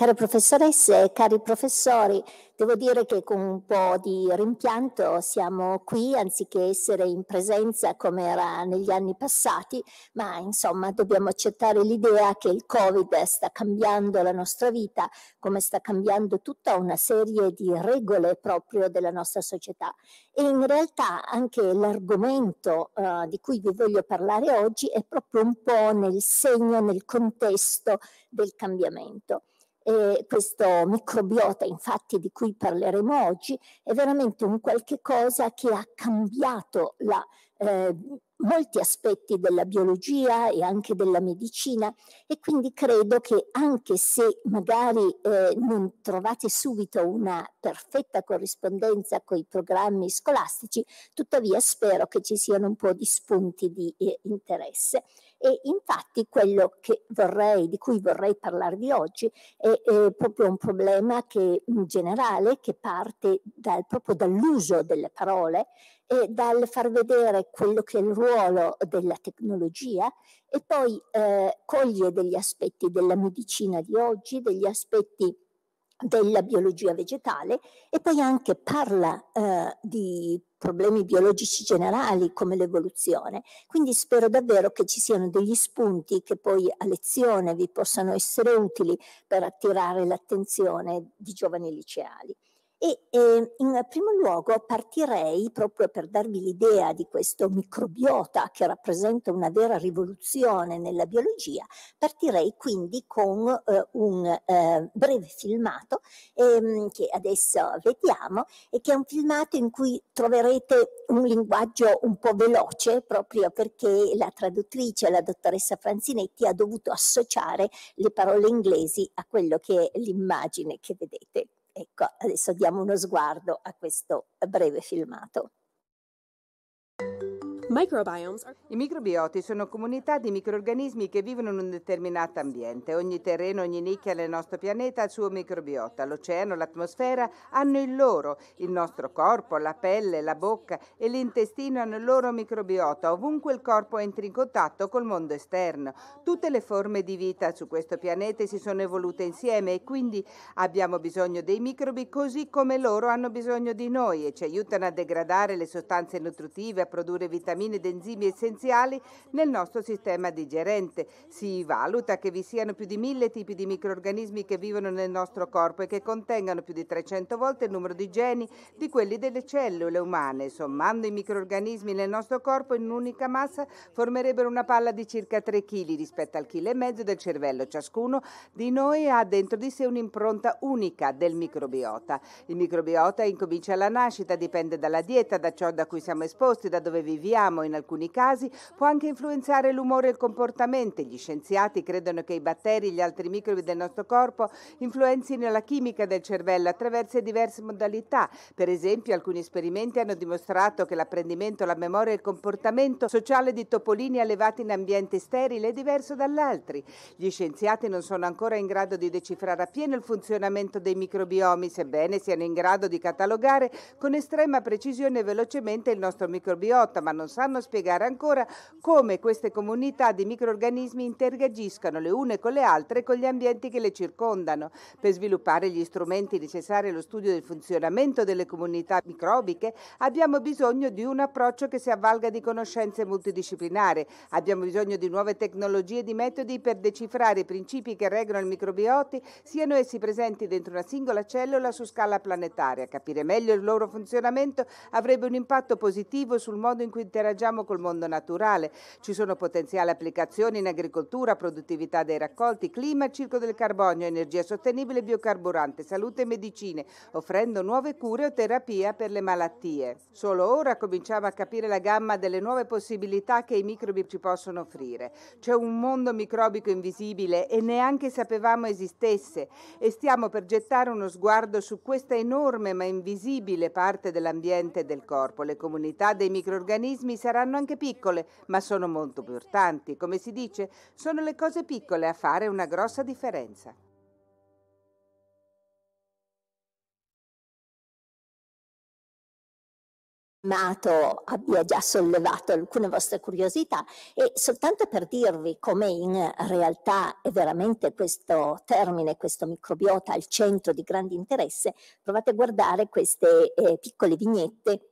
Care professoresse e cari professori, devo dire che con un po' di rimpianto siamo qui anziché essere in presenza come era negli anni passati, ma insomma dobbiamo accettare l'idea che il Covid sta cambiando la nostra vita, come sta cambiando tutta una serie di regole proprio della nostra società. E in realtà anche l'argomento uh, di cui vi voglio parlare oggi è proprio un po' nel segno, nel contesto del cambiamento. E questo microbiota, infatti, di cui parleremo oggi, è veramente un qualche cosa che ha cambiato la, eh, molti aspetti della biologia e anche della medicina e quindi credo che anche se magari eh, non trovate subito una perfetta corrispondenza con i programmi scolastici, tuttavia spero che ci siano un po' di spunti di eh, interesse. E infatti quello vorrei, di cui vorrei parlarvi oggi è, è, proprio un problema che, generale che parte dal, proprio dall'uso delle parole e dal far vedere quello che è il ruolo della tecnologia e poi eh, coglie degli aspetti della medicina di oggi, degli aspetti della biologia vegetale e poi anche parla eh, di problemi biologici generali come l'evoluzione. Quindi spero davvero che ci siano degli spunti che poi a lezione vi possano essere utili per attirare l'attenzione di giovani liceali. E eh, in primo luogo partirei proprio per darvi l'idea di questo microbiota che rappresenta una vera rivoluzione nella biologia, partirei quindi con eh, un eh, breve filmato ehm, che adesso vediamo e che è un filmato in cui troverete un linguaggio un po' veloce proprio perché la traduttrice, la dottoressa Franzinetti, ha dovuto associare le parole inglesi a quello che è l'immagine che vedete. Ecco, adesso diamo uno sguardo a questo breve filmato. I microbioti sono comunità di microorganismi che vivono in un determinato ambiente. Ogni terreno, ogni nicchia nel nostro pianeta ha il suo microbiota. L'oceano, l'atmosfera hanno il loro. Il nostro corpo, la pelle, la bocca e l'intestino hanno il loro microbiota. Ovunque il corpo entri in contatto col mondo esterno. Tutte le forme di vita su questo pianeta si sono evolute insieme e quindi abbiamo bisogno dei microbi così come loro hanno bisogno di noi e ci aiutano a degradare le sostanze nutritive, a produrre vitamine vitamine ed enzimi essenziali nel nostro sistema digerente. Si valuta che vi siano più di mille tipi di microorganismi che vivono nel nostro corpo e che contengano più di 300 volte il numero di geni di quelli delle cellule umane. Sommando i microorganismi nel nostro corpo in un'unica massa formerebbero una palla di circa 3 kg rispetto al chilo e mezzo del cervello. Ciascuno di noi ha dentro di sé un'impronta unica del microbiota. Il microbiota incomincia alla nascita, dipende dalla dieta, da ciò da cui siamo esposti, da dove viviamo sappiamo in alcuni casi può anche influenzare l'umore e il comportamento. Gli scienziati credono che i batteri e gli altri microbi del nostro corpo influenzino la chimica del cervello attraverso diverse modalità. Per esempio, alcuni esperimenti hanno dimostrato che l'apprendimento, la memoria e il comportamento sociale di topolini allevati in ambiente sterile è diverso dall'altri. Gli scienziati non sono ancora in grado di decifrare appieno il funzionamento dei microbiomi, sebbene siano in grado di catalogare con estrema precisione e velocemente il nostro microbiota, ma non sanno sanno spiegare ancora come queste comunità di microorganismi interagiscano le une con le altre e con gli ambienti che le circondano. Per sviluppare gli strumenti necessari allo studio del funzionamento delle comunità microbiche abbiamo bisogno di un approccio che si avvalga di conoscenze multidisciplinari. Abbiamo bisogno di nuove tecnologie e di metodi per decifrare i principi che regolano il microbioti, siano essi presenti dentro una singola cellula su scala planetaria. Capire meglio il loro funzionamento avrebbe un impatto positivo sul modo in cui interagiamo interagiamo col mondo naturale. Ci sono potenziali applicazioni in agricoltura, produttività dei raccolti, clima, ciclo del carbonio, energia sostenibile, biocarburante, salute e medicine, offrendo nuove cure o terapie per le malattie. Solo ora cominciamo a capire la gamma delle nuove possibilità che i microbi ci possono offrire. C'è un mondo microbico invisibile e neanche sapevamo esistesse e stiamo per gettare uno sguardo su questa enorme ma invisibile parte dell'ambiente e del corpo. Le comunità dei microorganismi saranno anche piccole, ma sono molto importanti. Come si dice, sono le cose piccole a fare una grossa differenza. abbia già sollevato alcune vostre curiosità e soltanto per dirvi come in realtà è veramente questo termine, questo microbiota al centro di grande interesse, provate a guardare queste eh, piccole vignette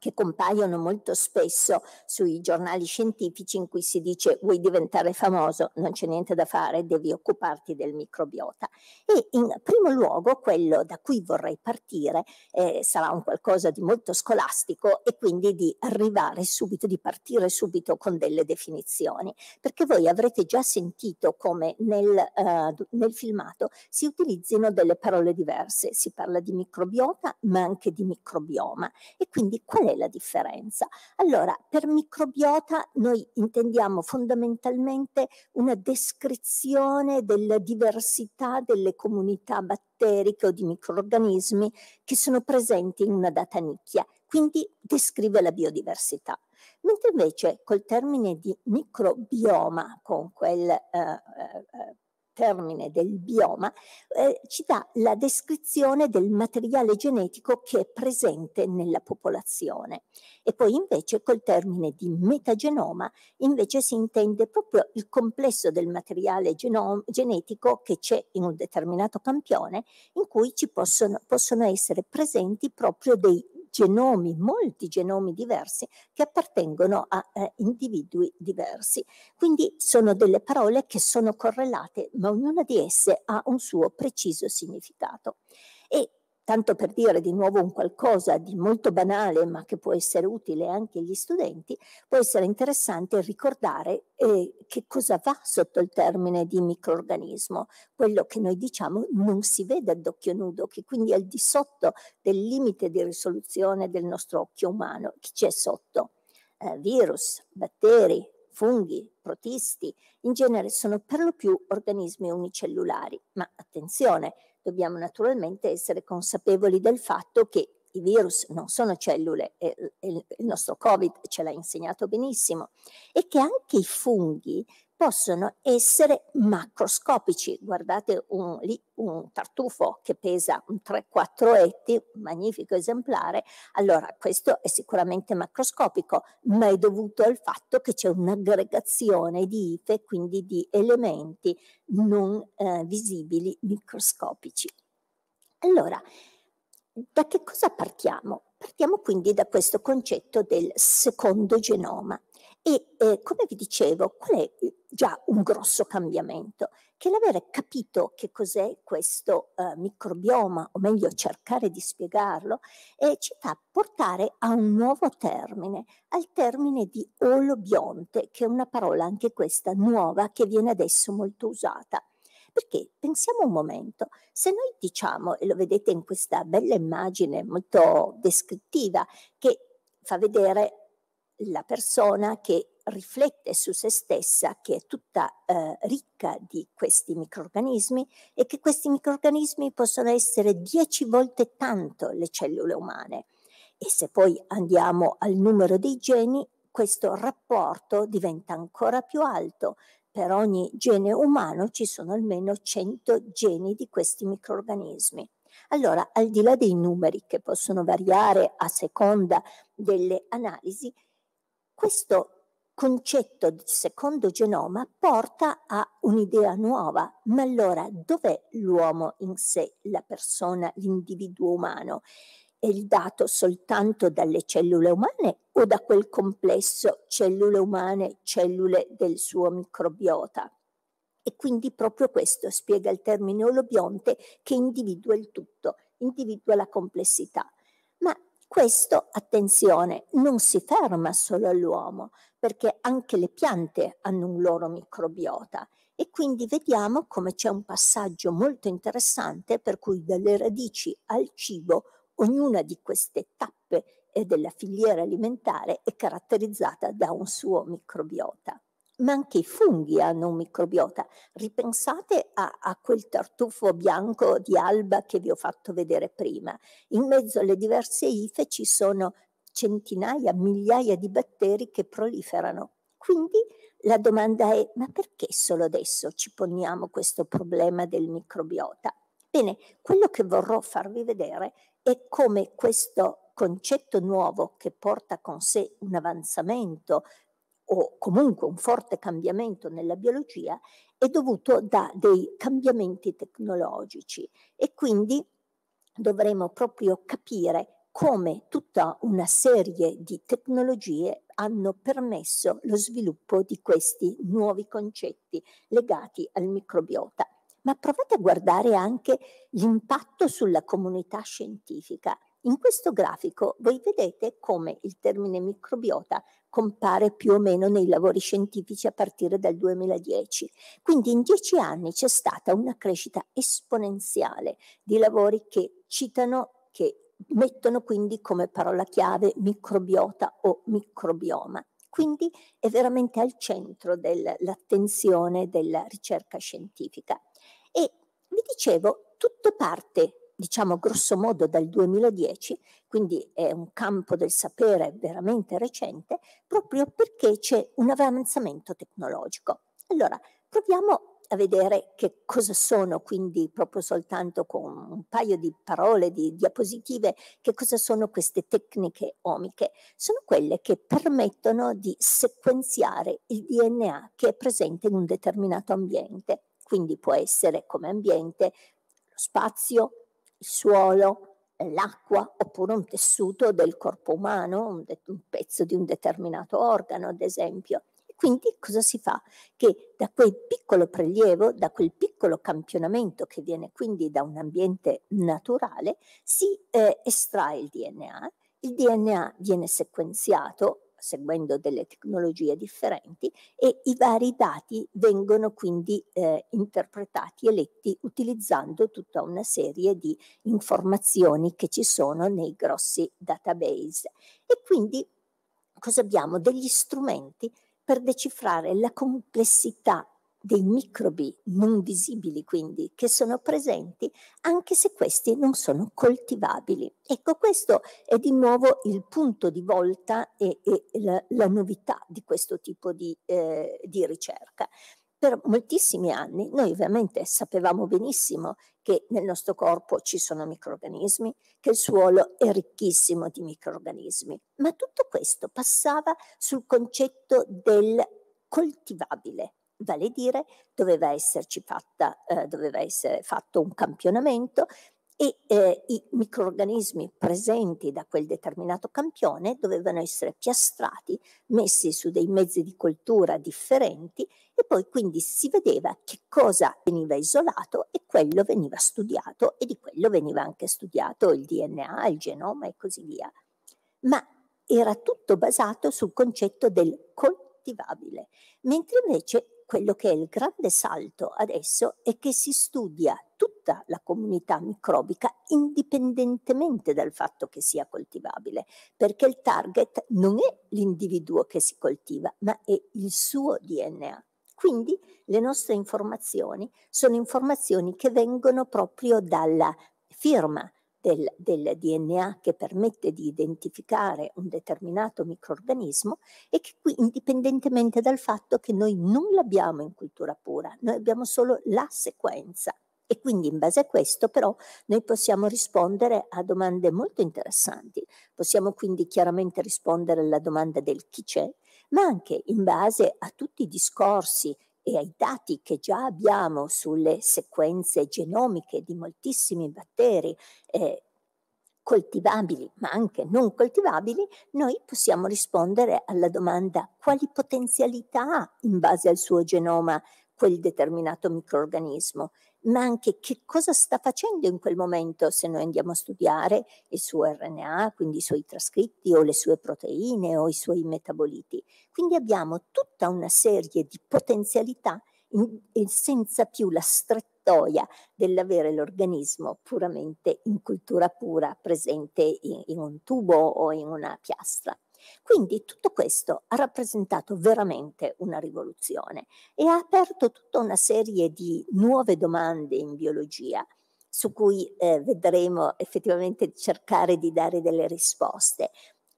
che compaiono molto spesso sui giornali scientifici in cui si dice vuoi diventare famoso, non c'è niente da fare, devi occuparti del microbiota. E in primo luogo quello da cui vorrei partire eh, sarà un qualcosa di molto scolastico e quindi di arrivare subito, di partire subito con delle definizioni, perché voi avrete già sentito come nel, uh, nel filmato si utilizzino delle parole diverse, si parla di microbiota ma anche di microbioma. E quindi qual è è la differenza? Allora, per microbiota noi intendiamo fondamentalmente una descrizione della diversità delle comunità batteriche o di microorganismi che sono presenti in una data nicchia, quindi descrive la biodiversità. Mentre invece col termine di microbioma, con quel eh, eh, termine del bioma, eh, ci dà la descrizione del materiale genetico che è presente nella popolazione. E poi invece col termine di metagenoma invece si intende proprio il complesso del materiale genetico che c'è in un determinato campione in cui ci possono, possono essere presenti proprio dei genomi, molti genomi diversi che appartengono a eh, individui diversi. Quindi sono delle parole che sono correlate, ma ognuna di esse ha un suo preciso significato. E tanto per dire di nuovo un qualcosa di molto banale ma che può essere utile anche agli studenti, può essere interessante ricordare eh, che cosa va sotto il termine di microorganismo, quello che noi diciamo non si vede ad occhio nudo, che quindi è al di sotto del limite di risoluzione del nostro occhio umano, che c'è sotto. Eh, virus, batteri, funghi, protisti, in genere sono per lo più organismi unicellulari, ma attenzione, dobbiamo naturalmente essere consapevoli del fatto che i virus non sono cellule, il nostro Covid ce l'ha insegnato benissimo, e che anche i funghi possono essere macroscopici. Guardate un, un tartufo che pesa un 3-4 etti, un magnifico esemplare, allora questo è sicuramente macroscopico, ma è dovuto al fatto che c'è un'aggregazione di ife, quindi di elementi non eh, visibili microscopici. Allora, da che cosa partiamo? Partiamo quindi da questo concetto del secondo genoma. E eh, come vi dicevo, qual è eh, già un grosso cambiamento? Che l'avere capito che cos'è questo eh, microbioma, o meglio cercare di spiegarlo, eh, ci fa portare a un nuovo termine, al termine di olobionte, che è una parola anche questa nuova che viene adesso molto usata. Perché pensiamo un momento, se noi diciamo, e lo vedete in questa bella immagine molto descrittiva, che fa vedere la persona che riflette su se stessa, che è tutta eh, ricca di questi microrganismi e che questi microrganismi possono essere dieci volte tanto le cellule umane. E se poi andiamo al numero dei geni, questo rapporto diventa ancora più alto. Per ogni gene umano ci sono almeno 100 geni di questi microrganismi. Allora, al di là dei numeri che possono variare a seconda delle analisi, questo concetto di secondo genoma porta a un'idea nuova, ma allora dov'è l'uomo in sé, la persona, l'individuo umano? È il dato soltanto dalle cellule umane o da quel complesso cellule umane, cellule del suo microbiota? E quindi proprio questo spiega il termine olobionte che individua il tutto, individua la complessità. Ma questo, attenzione, non si ferma solo all'uomo, perché anche le piante hanno un loro microbiota e quindi vediamo come c'è un passaggio molto interessante per cui dalle radici al cibo ognuna di queste tappe della filiera alimentare è caratterizzata da un suo microbiota ma anche i funghi hanno un microbiota. Ripensate a, a, quel tartufo bianco di alba che vi ho fatto vedere prima. In mezzo alle diverse ife ci sono centinaia, migliaia di batteri che proliferano. Quindi la domanda è, ma perché solo adesso ci poniamo questo problema del microbiota? Bene, quello che vorrò farvi vedere è come questo concetto nuovo che porta con sé un avanzamento o comunque un forte cambiamento nella biologia è dovuto da dei cambiamenti tecnologici e quindi dovremo proprio capire come tutta una serie di tecnologie hanno permesso lo sviluppo di questi nuovi concetti legati al microbiota. Ma provate a guardare anche l'impatto sulla comunità scientifica. In questo grafico voi vedete come il termine microbiota compare più o meno nei lavori scientifici a partire dal 2010. Quindi in dieci anni c'è stata una crescita esponenziale di lavori che citano, che mettono quindi come parola chiave microbiota o microbioma. Quindi è veramente al centro dell'attenzione della ricerca scientifica. E vi dicevo, tutto parte diciamo grosso modo dal 2010, quindi è un campo del sapere veramente recente, proprio perché c'è un avanzamento tecnologico. Allora, proviamo a vedere che cosa sono, quindi proprio soltanto con un paio di parole, di diapositive, che cosa sono queste tecniche omiche. Sono quelle che permettono di sequenziare il DNA che è presente in un determinato ambiente. Quindi può essere come ambiente lo spazio, il suolo, l'acqua oppure un tessuto del corpo umano, un, un pezzo di un determinato organo, ad esempio. Quindi cosa si fa? Che da quel piccolo prelievo, da quel piccolo campionamento che viene quindi da un ambiente naturale, si eh, estrae il DNA. Il DNA viene sequenziato seguendo delle tecnologie differenti e i vari dati vengono quindi eh, interpretati e letti utilizzando tutta una serie di informazioni che ci sono nei grossi database. E quindi cosa abbiamo? Degli strumenti per decifrare la complessità dei microbi non visibili quindi che sono presenti anche se questi non sono coltivabili. Ecco questo è di nuovo il punto di volta e, e la, la, novità di questo tipo di, eh, di ricerca. Per moltissimi anni noi ovviamente sapevamo benissimo che nel nostro corpo ci sono microrganismi, che il suolo è ricchissimo di microrganismi, ma tutto questo passava sul concetto del coltivabile, vale a dire doveva esserci fatta, eh, doveva essere fatto un campionamento e eh, i microorganismi presenti da quel determinato campione dovevano essere piastrati, messi su dei mezzi di coltura differenti e poi quindi si vedeva che cosa veniva isolato e quello veniva studiato e di quello veniva anche studiato il DNA, il genoma e così via. Ma era tutto basato sul concetto del coltivabile, mentre invece quello che è il grande salto adesso è che si studia tutta la comunità microbica indipendentemente dal fatto che sia coltivabile, perché il target non è l'individuo che si coltiva, ma è il suo DNA. Quindi le nostre informazioni sono informazioni che vengono proprio dalla firma del, del, DNA che permette di identificare un determinato microorganismo e che qui indipendentemente dal fatto che noi non l'abbiamo in cultura pura, noi abbiamo solo la sequenza. E quindi in base a questo però noi possiamo rispondere a domande molto interessanti. Possiamo quindi chiaramente rispondere alla domanda del chi c'è, ma anche in base a tutti i discorsi e ai dati che già abbiamo sulle sequenze genomiche di moltissimi batteri eh, coltivabili ma anche non coltivabili, noi possiamo rispondere alla domanda quali potenzialità ha in base al suo genoma quel determinato microorganismo, ma anche che cosa sta facendo in quel momento se noi andiamo a studiare il suo RNA, quindi i suoi trascritti o le sue proteine o i suoi metaboliti. Quindi abbiamo tutta una serie di potenzialità in, in, senza più la strettoia dell'avere l'organismo puramente in cultura pura presente in, in un tubo o in una piastra. Quindi tutto questo ha rappresentato veramente una rivoluzione e ha aperto tutta una serie di nuove domande in biologia su cui eh, vedremo effettivamente cercare di dare delle risposte.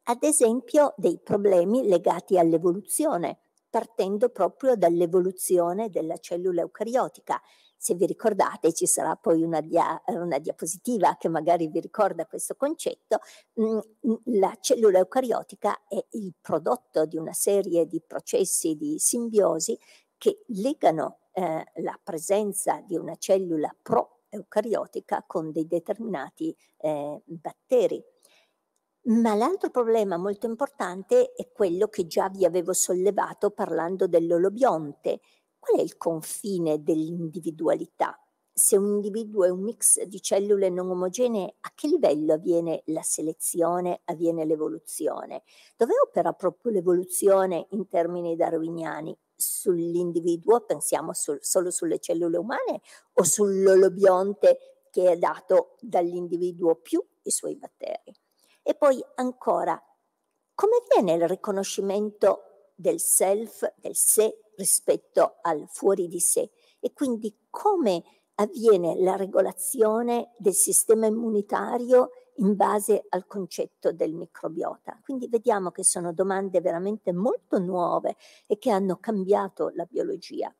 Ad esempio dei problemi legati all'evoluzione, partendo proprio dall'evoluzione della cellula eucariotica. Se vi ricordate ci sarà poi una, dia, una diapositiva che magari vi ricorda questo concetto, mm, mm, la cellula eucariotica è il prodotto di una serie di processi di simbiosi che legano eh, la presenza di una cellula pro-eucariotica con dei determinati eh, batteri. Ma l'altro problema molto importante è quello che già vi avevo sollevato parlando dell'olobionte, Qual è il confine dell'individualità? Se un individuo è un mix di cellule non omogenee, a che livello avviene la selezione, avviene l'evoluzione? Dove opera proprio l'evoluzione in termini darwiniani? Sull'individuo, pensiamo sul, solo sulle cellule umane o sull'olobionte che è dato dall'individuo più i suoi batteri? E poi ancora, come avviene il riconoscimento del self, del sé rispetto al fuori di sé e quindi come avviene la regolazione del sistema immunitario in base al concetto del microbiota. Quindi vediamo che sono domande veramente molto nuove e che hanno cambiato la biologia.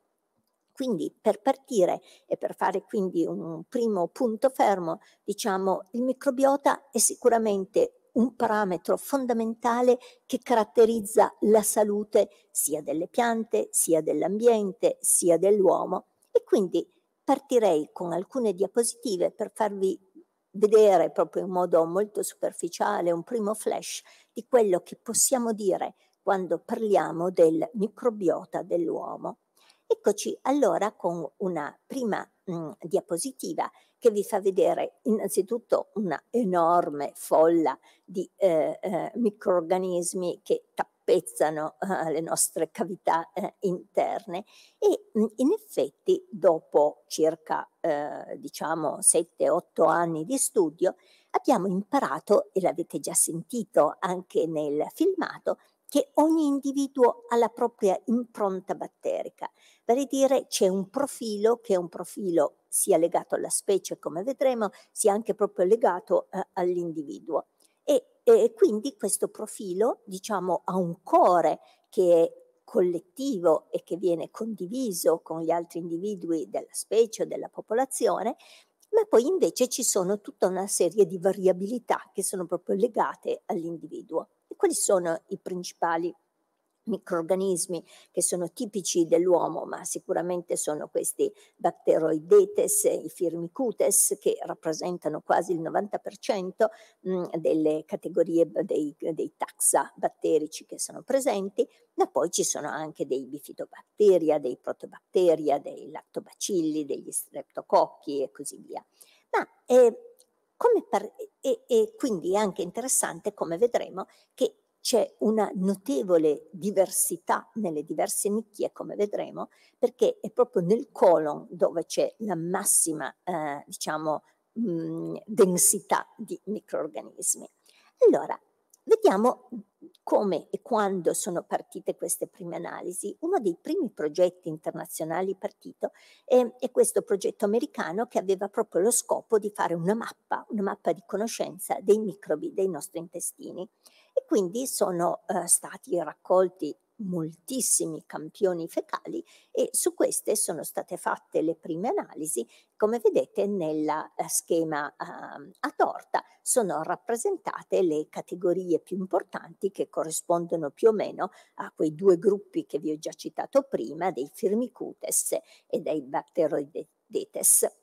Quindi per partire e per fare quindi un primo punto fermo, diciamo il microbiota è sicuramente un parametro fondamentale che caratterizza la salute sia delle piante, sia dell'ambiente, sia dell'uomo. E quindi partirei con alcune diapositive per farvi vedere proprio in modo molto superficiale un primo flash di quello che possiamo dire quando parliamo del microbiota dell'uomo. Eccoci allora con una prima mh, diapositiva che vi fa vedere innanzitutto una enorme folla di eh, eh, microorganismi che tappezzano eh, le nostre cavità eh, interne. E in effetti dopo circa eh, diciamo 7-8 anni di studio abbiamo imparato, e l'avete già sentito anche nel filmato, che ogni individuo ha la propria impronta batterica, vale a dire c'è un profilo che è un profilo sia legato alla specie come vedremo, sia anche proprio legato eh, all'individuo. E, e quindi questo profilo diciamo ha un core che è collettivo e che viene condiviso con gli altri individui della specie o della popolazione, ma poi invece ci sono tutta una serie di variabilità che sono proprio legate all'individuo. E quali sono i principali microorganismi che sono tipici dell'uomo, ma sicuramente sono questi Bacteroidetes, i Firmicutes, che rappresentano quasi il 90% mh, delle categorie dei, dei, taxa batterici che sono presenti, ma poi ci sono anche dei bifidobacteria, dei protobacteria, dei lactobacilli, degli streptococchi e così via. Ma eh, e, e quindi è anche interessante, come vedremo, che c'è una notevole diversità nelle diverse nicchie, come vedremo, perché è proprio nel colon dove c'è la massima, eh, diciamo, mh, densità di microorganismi. Allora, vediamo come e quando sono partite queste prime analisi. Uno dei primi progetti internazionali partito è, è, questo progetto americano che aveva proprio lo scopo di fare una mappa, una mappa di conoscenza dei microbi dei nostri intestini. E quindi sono eh, stati raccolti moltissimi campioni fecali e su queste sono state fatte le prime analisi. Come vedete nel eh, schema eh, a torta sono rappresentate le categorie più importanti che corrispondono più o meno a quei due gruppi che vi ho già citato prima, dei firmicutes e dei bacteroidetes.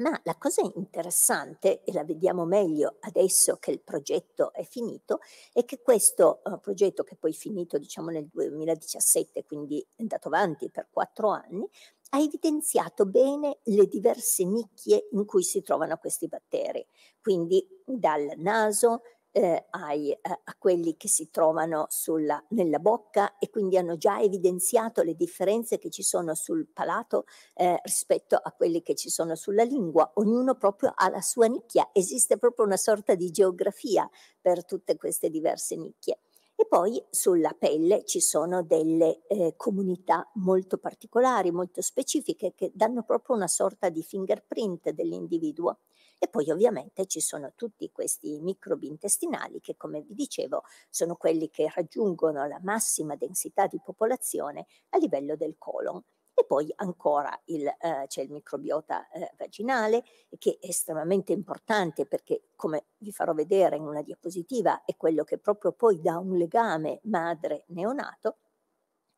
Ma la cosa interessante, e la vediamo meglio adesso che il progetto è finito, è che questo uh, progetto, che poi è finito diciamo nel 2017, quindi è andato avanti per quattro anni, ha evidenziato bene le diverse nicchie in cui si trovano questi batteri, quindi dal naso, eh, ai, eh, a quelli che si trovano sulla, nella bocca e quindi hanno già evidenziato le differenze che ci sono sul palato eh, rispetto a quelli che ci sono sulla lingua. Ognuno proprio ha la sua nicchia, esiste proprio una sorta di geografia per tutte queste diverse nicchie. E poi sulla pelle ci sono delle eh, comunità molto particolari, molto specifiche, che danno proprio una sorta di fingerprint dell'individuo. E poi ovviamente ci sono tutti questi microbi intestinali che, come vi dicevo, sono quelli che raggiungono la massima densità di popolazione a livello del colon. E poi ancora il, eh, c'è il microbiota eh, vaginale che è estremamente importante perché, come vi farò vedere in una diapositiva, è quello che proprio poi dà un legame madre-neonato.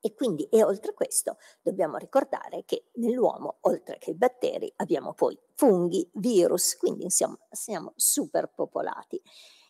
E quindi, e oltre a questo, dobbiamo ricordare che nell'uomo, oltre che i batteri, abbiamo poi funghi, virus, quindi siamo, siamo superpopolati.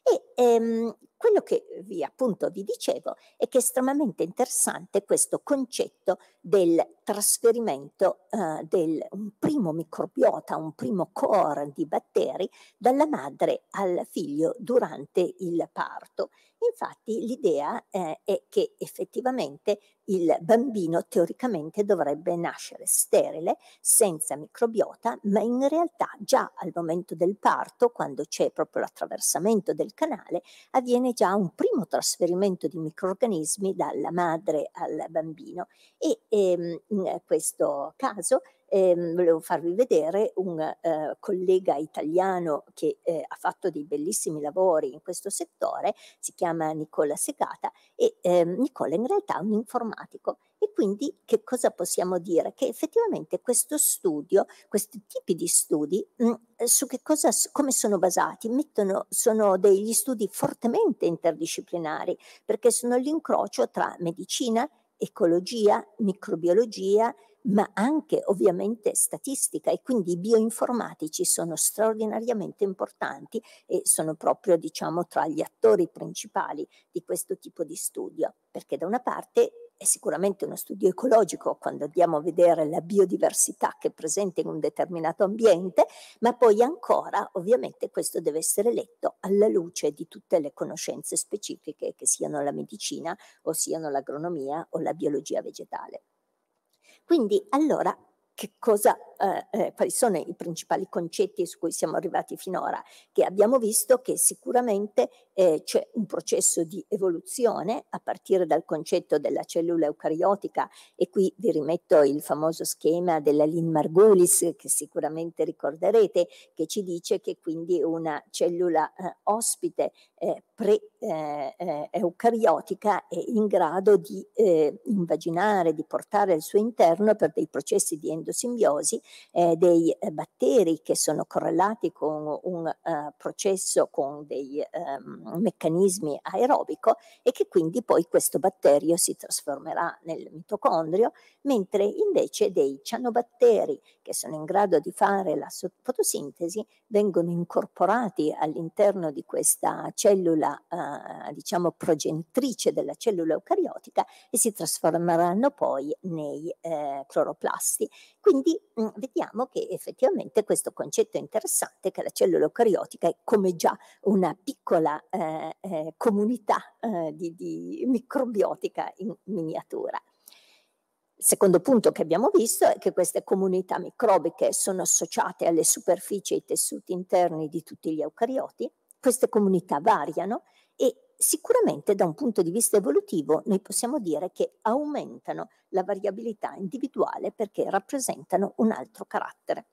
E ehm, quello che vi appunto vi dicevo è che è estremamente interessante questo concetto del trasferimento eh, del un primo microbiota, un primo core di batteri dalla madre al figlio durante il parto. Infatti l'idea eh, è che effettivamente il bambino teoricamente dovrebbe nascere sterile, senza microbiota, ma in realtà già al momento del parto, quando c'è proprio l'attraversamento del canale, avviene già un primo trasferimento di microorganismi dalla madre al bambino e ehm, in questo caso eh, volevo farvi vedere un eh, collega italiano che eh, ha fatto dei bellissimi lavori in questo settore, si chiama Nicola Segata e ehm, Nicola in realtà è un informatico e quindi che cosa possiamo dire? Che effettivamente questo studio, questi tipi di studi, mh, mm, su che cosa, come sono basati? Mettono, sono degli studi fortemente interdisciplinari perché sono l'incrocio tra medicina, ecologia, microbiologia, ma anche ovviamente statistica e quindi i bioinformatici sono straordinariamente importanti e sono proprio diciamo tra gli attori principali di questo tipo di studio, perché da una parte è sicuramente uno studio ecologico quando andiamo a vedere la biodiversità che è presente in un determinato ambiente, ma poi ancora ovviamente questo deve essere letto alla luce di tutte le conoscenze specifiche che siano la medicina o siano l'agronomia o la biologia vegetale. Quindi allora che cosa, eh, eh, quali sono i principali concetti su cui siamo arrivati finora? Che abbiamo visto che sicuramente eh, c'è un processo di evoluzione a partire dal concetto della cellula eucariotica e qui vi rimetto il famoso schema della Lin Margulis che sicuramente ricorderete che ci dice che quindi una cellula eh, ospite eh, pre-eucariotica eh, è in grado di invaginare, di portare al suo interno per dei processi di endosimbiosi eh, dei eh, batteri che sono correlati con un processo, con dei um, meccanismi aerobico e che quindi poi questo batterio si trasformerà nel mitocondrio, mentre invece dei cianobatteri che sono in grado di fare la fotosintesi vengono incorporati all'interno di questa cellula, uh, diciamo, progenitrice della cellula eucariotica e si trasformeranno poi nei eh, cloroplasti quindi mh, mhmm, vediamo che effettivamente questo concetto è interessante, che la cellula eucariotica è come già una piccola eh, eh, comunità eh, di, di microbiotica in miniatura. Il secondo punto che abbiamo visto è che queste comunità microbiche sono associate alle superfici e ai tessuti interni di tutti gli eucarioti. Queste comunità variano e Sicuramente da un punto di vista evolutivo noi possiamo dire che aumentano la variabilità individuale perché rappresentano un altro carattere.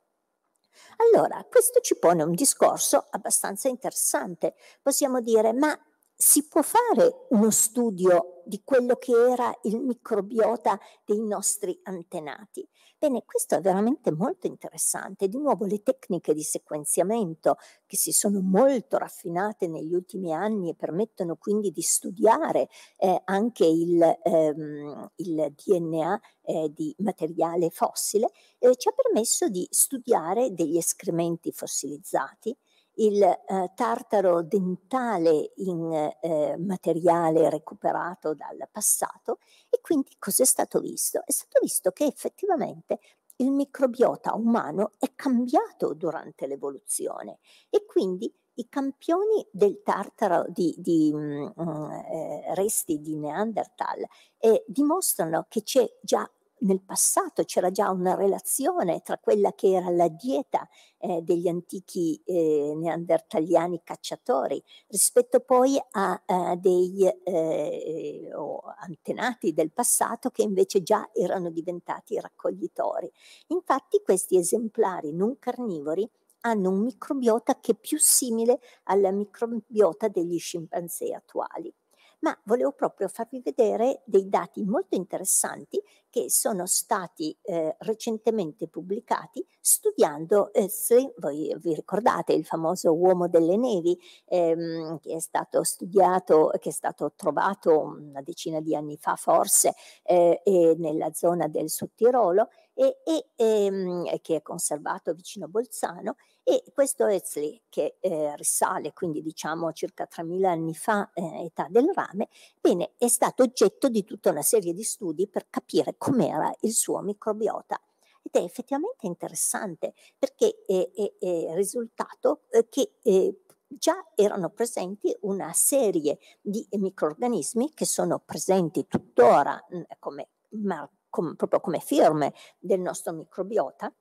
Allora, questo ci pone un discorso abbastanza interessante. Possiamo dire, ma si può fare uno studio di quello che era il microbiota dei nostri antenati? Bene, questo è veramente molto interessante. Di nuovo le tecniche di sequenziamento che si sono molto raffinate negli ultimi anni e permettono quindi di studiare eh, anche il, ehm, il DNA eh, di materiale fossile, eh, ci ha permesso di studiare degli escrementi fossilizzati, il eh, tartaro dentale in eh, materiale recuperato dal passato e quindi cosa è stato visto? È stato visto che effettivamente il microbiota umano è cambiato durante l'evoluzione e quindi i campioni del tartaro di, di mh, mm, eh, resti di Neanderthal eh, dimostrano che c'è già nel passato c'era già una relazione tra quella che era la dieta eh, degli antichi eh, neandertaliani cacciatori rispetto poi a, a dei eh, antenati del passato che invece già erano diventati raccoglitori. Infatti questi esemplari non carnivori hanno un microbiota che è più simile alla microbiota degli scimpanzé attuali. Ma volevo proprio farvi vedere dei dati molto interessanti che sono stati eh, recentemente pubblicati studiando, eh, se voi vi ricordate il famoso uomo delle nevi ehm, che è stato studiato, che è stato trovato una decina di anni fa forse eh, nella zona del Sudtirolo e, e ehm, che è conservato vicino a Bolzano e questo Ezli, che eh, risale quindi diciamo circa 3.000 anni fa, eh, età del rame, bene, è stato oggetto di tutta una serie di studi per capire com'era il suo microbiota. Ed è effettivamente interessante perché è, è, è risultato eh, che eh, già erano presenti una serie di microorganismi che sono presenti tuttora mh, come, ma, com, proprio come firme del nostro microbiota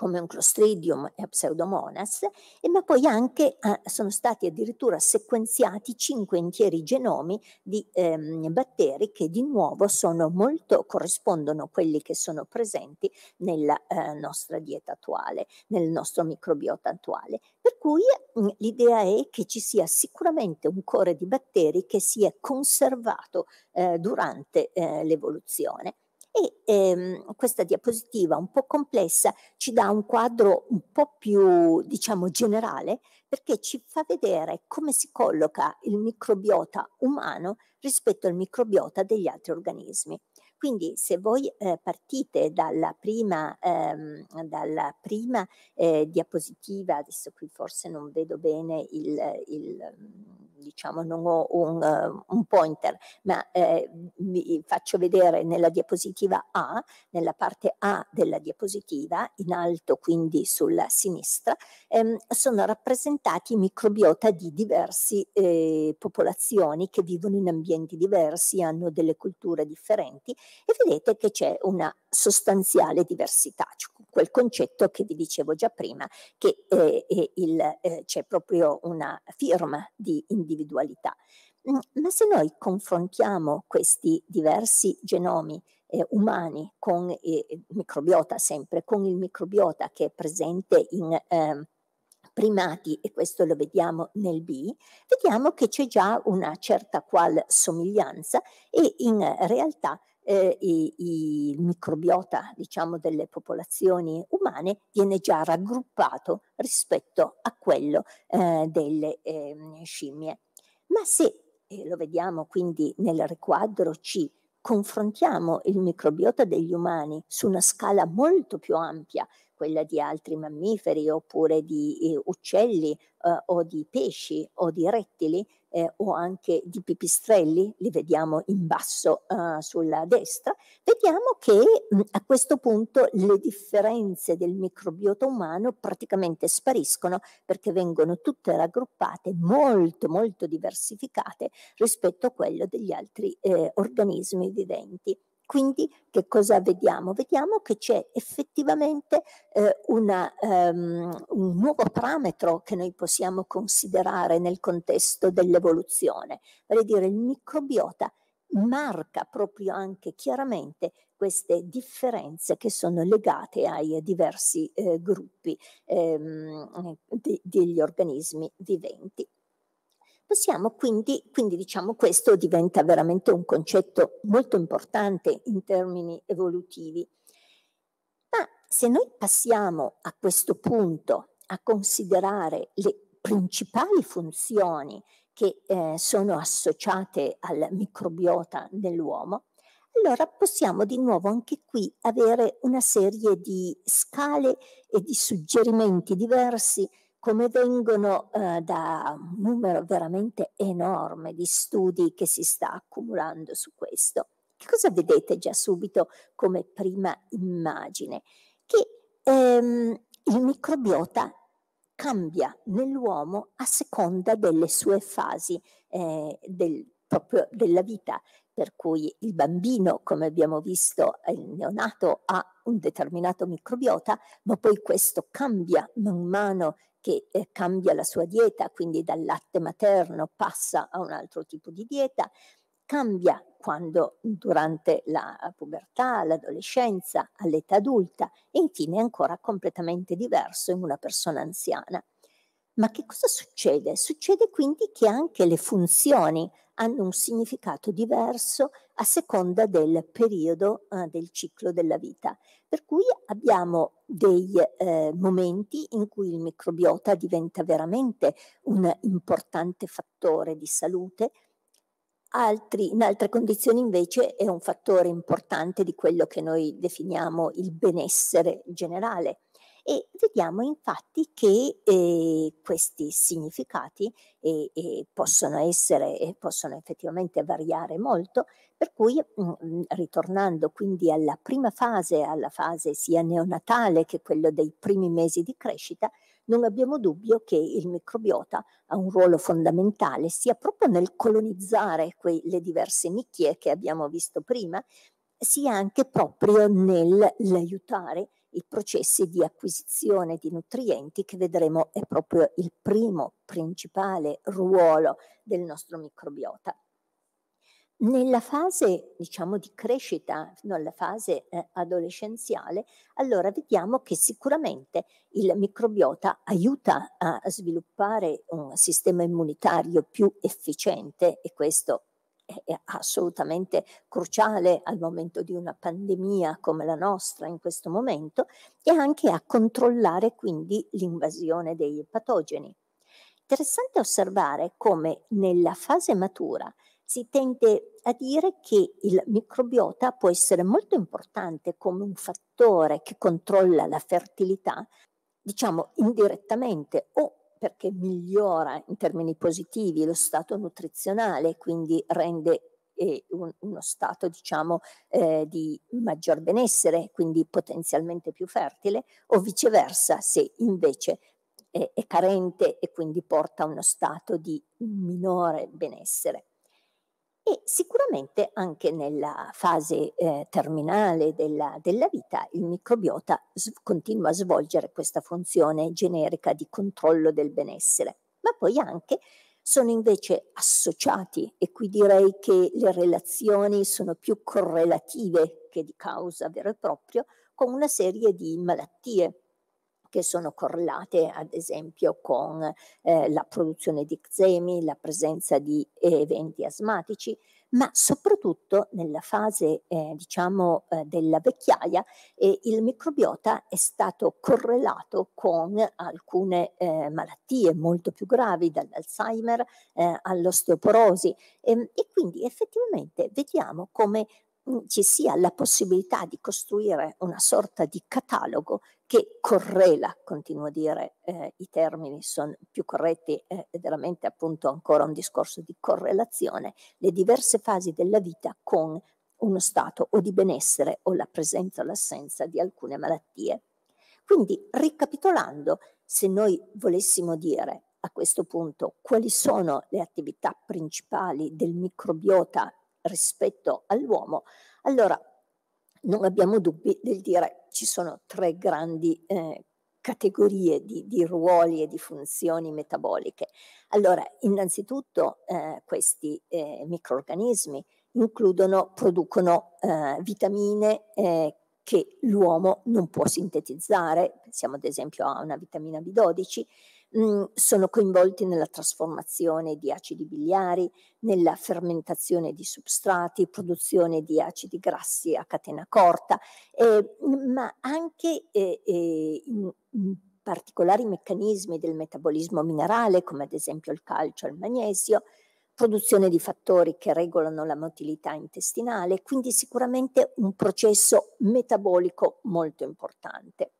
come un Clostridium e Pseudomonas, e ma poi anche eh, sono stati addirittura sequenziati cinque interi genomi di ehm, batteri che di nuovo sono molto, corrispondono a quelli che sono presenti nella eh, nostra dieta attuale, nel nostro microbiota attuale. Per cui mm, l'idea è che ci sia sicuramente un core di batteri che si è conservato eh, durante eh, l'evoluzione. E ehm, questa diapositiva un po' complessa ci dà un quadro un po' più, diciamo, generale perché ci fa vedere come si colloca il microbiota umano rispetto al microbiota degli altri organismi. Quindi se voi eh, partite dalla prima, ehm, dalla prima eh, diapositiva, adesso qui forse non vedo bene il, il diciamo non ho un, uh, un pointer, ma eh, vi faccio vedere nella diapositiva A, nella parte A della diapositiva, in alto quindi sulla sinistra, ehm, sono rappresentati microbiota di diverse eh, popolazioni che vivono in ambienti diversi, hanno delle culture differenti e vedete che c'è una sostanziale diversità, cioè quel concetto che vi dicevo già prima, che eh, eh, c'è proprio una firma di individualità. Mm, ma se noi confrontiamo questi diversi genomi eh, umani con eh, microbiota sempre, con il microbiota che è presente in eh, primati, e questo lo vediamo nel B, vediamo che c'è già una certa qual somiglianza e in realtà eh, il microbiota diciamo, delle popolazioni umane viene già raggruppato rispetto a quello eh, delle eh, scimmie. Ma se, e lo vediamo quindi nel riquadro C, confrontiamo il microbiota degli umani su una scala molto più ampia, quella di altri mammiferi oppure di eh, uccelli eh, o di pesci o di rettili, eh, o anche di pipistrelli, li vediamo in basso uh, sulla destra, vediamo che mh, a questo punto le differenze del microbiota umano praticamente spariscono perché vengono tutte raggruppate molto molto diversificate rispetto a quello degli altri eh, organismi viventi. Quindi che cosa vediamo? Vediamo che c'è effettivamente eh, una, um, un nuovo parametro che noi possiamo considerare nel contesto dell'evoluzione, vale dire il microbiota marca proprio anche chiaramente queste differenze che sono legate ai diversi eh, gruppi ehm, di, degli organismi viventi. Possiamo quindi, quindi diciamo questo diventa veramente un concetto molto importante in termini evolutivi. Ma se noi passiamo a questo punto a considerare le principali funzioni che eh, sono associate al microbiota nell'uomo, allora possiamo di nuovo anche qui avere una serie di scale e di suggerimenti diversi come vengono eh, da un numero veramente enorme di studi che si sta accumulando su questo. Che cosa vedete già subito come prima immagine? Che ehm, il microbiota cambia nell'uomo a seconda delle sue fasi eh, del, proprio della vita, per cui il bambino, come abbiamo visto, il neonato ha un determinato microbiota, ma poi questo cambia man mano che eh, cambia la sua dieta, quindi dal latte materno passa a un altro tipo di dieta, cambia quando durante la pubertà, l'adolescenza, all'età adulta e infine è ancora completamente diverso in una persona anziana. Ma che cosa succede? Succede quindi che anche le funzioni, hanno un significato diverso a seconda del periodo eh, del ciclo della vita. Per cui abbiamo dei eh, momenti in cui il microbiota diventa veramente un importante fattore di salute, Altri, in altre condizioni invece è un fattore importante di quello che noi definiamo il benessere generale. E vediamo infatti che eh, questi significati eh, eh, possono essere e possono effettivamente variare molto, per cui mh, mm, ritornando quindi alla prima fase, alla fase sia neonatale che quello dei primi mesi di crescita, non abbiamo dubbio che il microbiota ha un ruolo fondamentale sia proprio nel colonizzare quelle diverse nicchie che abbiamo visto prima, sia anche proprio nell'aiutare i processi di acquisizione di nutrienti che vedremo è proprio il primo principale ruolo del nostro microbiota. Nella fase, diciamo, di crescita, nella fase eh, adolescenziale, allora vediamo che sicuramente il microbiota aiuta a sviluppare un sistema immunitario più efficiente e questo è assolutamente cruciale al momento di una pandemia come la nostra in questo momento e anche a controllare quindi l'invasione dei patogeni. Interessante osservare come nella fase matura si tende a dire che il microbiota può essere molto importante come un fattore che controlla la fertilità, diciamo indirettamente o perché migliora in termini positivi lo stato nutrizionale, quindi rende eh, un, uno stato diciamo eh, di maggior benessere, quindi potenzialmente più fertile, o viceversa se invece è, è carente e quindi porta a uno stato di minore benessere e sicuramente anche nella fase eh, terminale della, della, vita il microbiota continua a svolgere questa funzione generica di controllo del benessere, ma poi anche sono invece associati e qui direi che le relazioni sono più correlative che di causa vero e proprio con una serie di malattie che sono correlate ad esempio con eh, la produzione di eczemi, la presenza di eventi asmatici, ma soprattutto nella fase eh, diciamo eh, della vecchiaia eh, il microbiota è stato correlato con alcune eh, malattie molto più gravi dall'Alzheimer eh, all'osteoporosi. E, ehm, e quindi effettivamente vediamo come ci sia la possibilità di costruire una sorta di catalogo che correla, continuo a dire, eh, i termini sono più corretti, eh, è veramente appunto ancora un discorso di correlazione, le diverse fasi della vita con uno stato o di benessere o la presenza o l'assenza di alcune malattie. Quindi, ricapitolando, se noi volessimo dire a questo punto quali sono le attività principali del microbiota rispetto all'uomo, allora non abbiamo dubbi nel dire ci sono tre grandi eh, categorie di, di, ruoli e di funzioni metaboliche. Allora, innanzitutto eh, questi eh, microorganismi includono, producono eh, vitamine eh, che l'uomo non può sintetizzare, pensiamo ad esempio a una vitamina B12, mh, mm, sono coinvolti nella trasformazione di acidi biliari, nella fermentazione di substrati, produzione di acidi grassi a catena corta, eh, ma anche eh, in, in particolari meccanismi del metabolismo minerale, come ad esempio il calcio e il magnesio, produzione di fattori che regolano la motilità intestinale, quindi sicuramente un processo metabolico molto importante.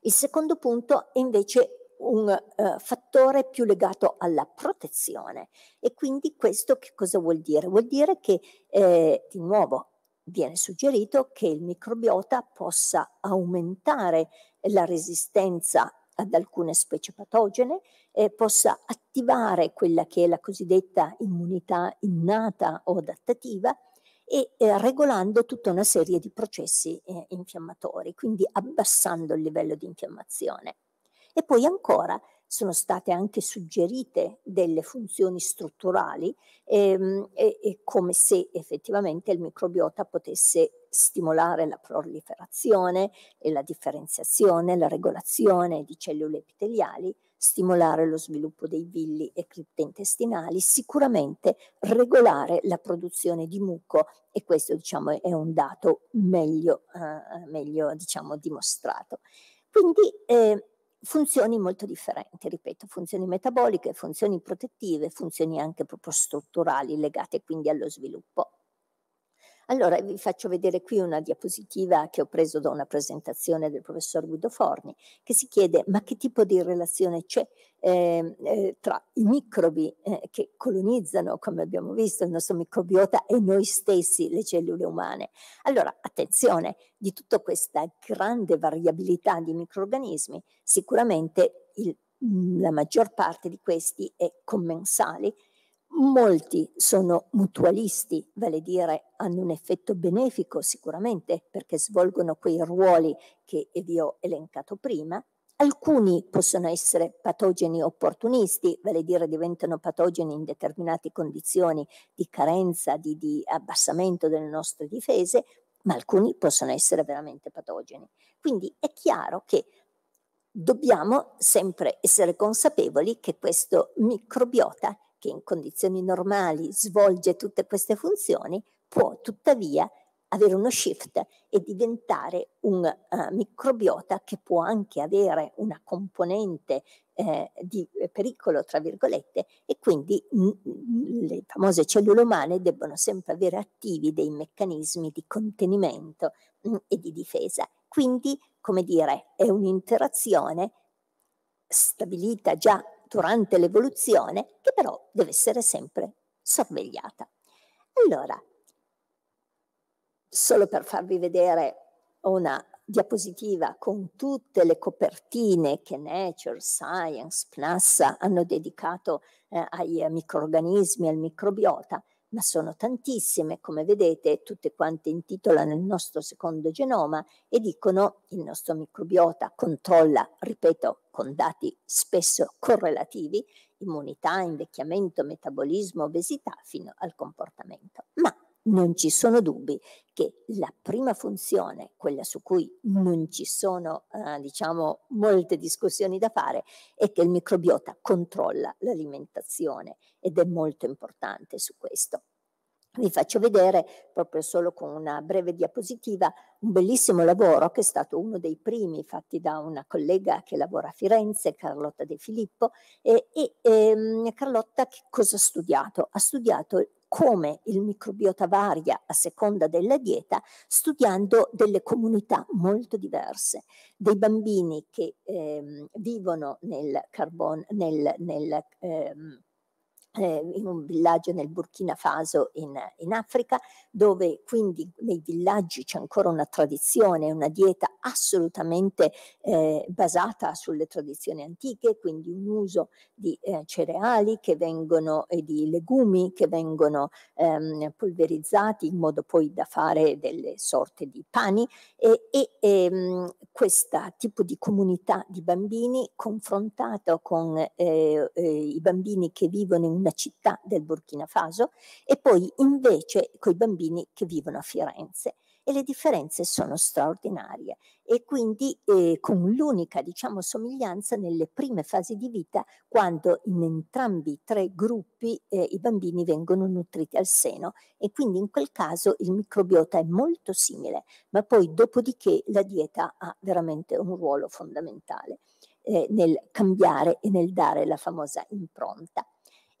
Il secondo punto è invece un uh, fattore più legato alla protezione e quindi questo che cosa vuol dire? Vuol dire che eh, di nuovo viene suggerito che il microbiota possa aumentare la resistenza ad alcune specie patogene, eh, possa attivare quella che è la cosiddetta immunità innata o adattativa e eh, regolando tutta una serie di processi eh, infiammatori, quindi abbassando il livello di infiammazione. E poi ancora sono state anche suggerite delle funzioni strutturali ehm, e, e come se effettivamente il microbiota potesse stimolare la proliferazione e la differenziazione, la regolazione di cellule epiteliali, stimolare lo sviluppo dei villi e cripte intestinali, sicuramente regolare la produzione di muco e questo diciamo, è un dato meglio, eh, meglio diciamo, dimostrato. Quindi eh, funzioni molto differenti, ripeto, funzioni metaboliche, funzioni protettive, funzioni anche proprio strutturali legate quindi allo sviluppo. Allora vi faccio vedere qui una diapositiva che ho preso da una presentazione del professor Guido Forni che si chiede ma che tipo di relazione c'è eh, eh, tra i microbi eh, che colonizzano, come abbiamo visto, il nostro microbiota e noi stessi, le cellule umane. Allora attenzione, di tutta questa grande variabilità di microorganismi, sicuramente il, la maggior parte di questi è commensali Molti sono mutualisti, vale dire hanno un effetto benefico sicuramente perché svolgono quei ruoli che vi ho elencato prima. Alcuni possono essere patogeni opportunisti, vale dire diventano patogeni in determinate condizioni di carenza, di, di abbassamento delle nostre difese, ma alcuni possono essere veramente patogeni. Quindi è chiaro che dobbiamo sempre essere consapevoli che questo microbiota che in condizioni normali svolge tutte queste funzioni, può tuttavia avere uno shift e diventare un uh, microbiota che può anche avere una componente eh, di pericolo, tra virgolette, e quindi le famose cellule umane debbono sempre avere attivi dei meccanismi di contenimento mh, e di difesa. Quindi, come dire, è un'interazione stabilita già durante l'evoluzione, che però deve essere sempre sorvegliata. Allora, solo per farvi vedere una diapositiva con tutte le copertine che Nature, Science, PNAS hanno dedicato eh, ai microorganismi, al microbiota, ma sono tantissime, come vedete, tutte quante intitolano il nostro secondo genoma e dicono il nostro microbiota controlla, ripeto, con dati spesso correlativi, immunità, invecchiamento, metabolismo, obesità, fino al comportamento. Ma non ci sono dubbi che la prima funzione, quella su cui non ci sono eh, diciamo molte discussioni da fare, è che il microbiota controlla l'alimentazione ed è molto importante su questo. Vi faccio vedere proprio solo con una breve diapositiva un bellissimo lavoro che è stato uno dei primi fatti da una collega che lavora a Firenze, Carlotta De Filippo, e, e ehm, Carlotta che cosa ha studiato? Ha studiato come il microbiota varia a seconda della dieta, studiando delle comunità molto diverse, dei bambini che ehm, vivono nel, carbon, nel, nel ehm, eh, in un villaggio nel Burkina Faso in, in, Africa, dove quindi nei villaggi c'è ancora una tradizione, una dieta assolutamente eh, basata sulle tradizioni antiche, quindi un uso di eh, cereali che vengono e di legumi che vengono ehm, polverizzati in modo poi da fare delle sorte di pani e, e ehm, questo tipo di comunità di bambini confrontato con eh, eh, i bambini che vivono in una città del Burkina Faso e poi invece con i bambini che vivono a Firenze. E le differenze sono straordinarie. E quindi eh, con l'unica diciamo somiglianza nelle prime fasi di vita quando in entrambi i tre gruppi eh, i bambini vengono nutriti al seno. E quindi in quel caso il microbiota è molto simile ma poi dopodiché la dieta ha veramente un ruolo fondamentale eh, nel cambiare e nel dare la famosa impronta.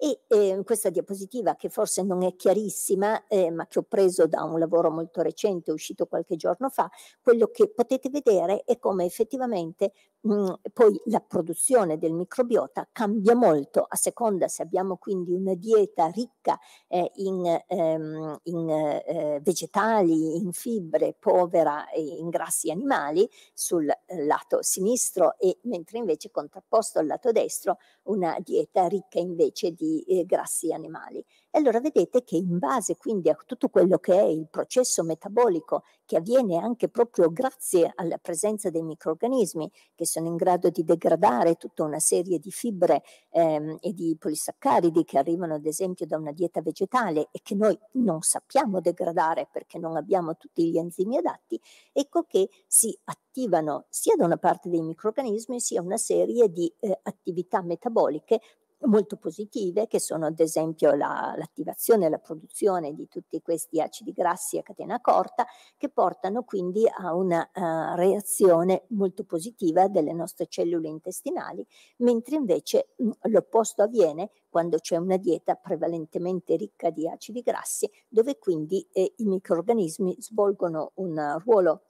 E eh, questa diapositiva, che forse non è chiarissima, eh, ma che ho preso da un lavoro molto recente, uscito qualche giorno fa, quello che potete vedere è come effettivamente mh, poi la produzione del microbiota cambia molto a seconda se abbiamo quindi una dieta ricca eh, in, ehm, in eh, vegetali, in fibre, povera in grassi animali sul eh, lato sinistro e mentre invece contrapposto al lato destro una dieta ricca invece di eh, grassi animali. E allora vedete che in base quindi a tutto quello che è il processo metabolico che avviene anche proprio grazie alla presenza dei microrganismi che sono in grado di degradare tutta una serie di fibre ehm, e di polisaccaridi che arrivano ad esempio da una dieta vegetale e che noi non sappiamo degradare perché non abbiamo tutti gli enzimi adatti, ecco che si attivano sia da una parte dei microrganismi sia una serie di eh, attività metaboliche molto positive che sono ad esempio la, l'attivazione e la produzione di tutti questi acidi grassi a catena corta che portano quindi a una uh, reazione molto positiva delle nostre cellule intestinali, mentre invece mh, l'opposto avviene quando c'è una dieta prevalentemente ricca di acidi grassi dove quindi eh, i microorganismi svolgono un ruolo